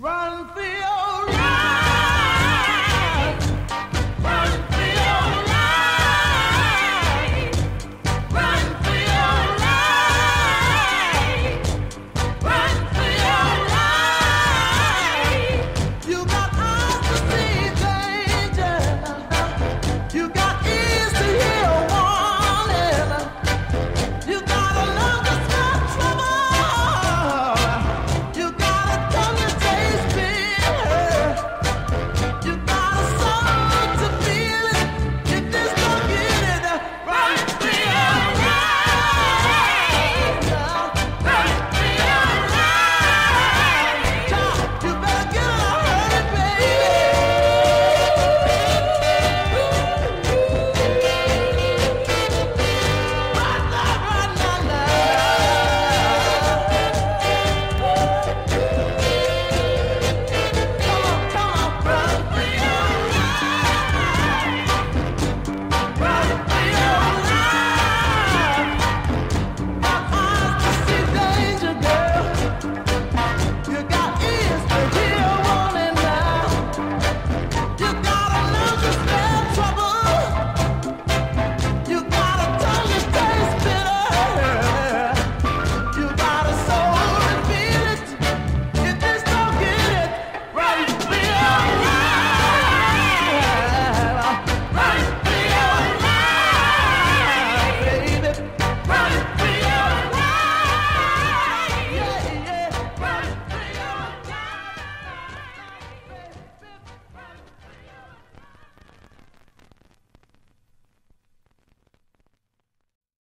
Run for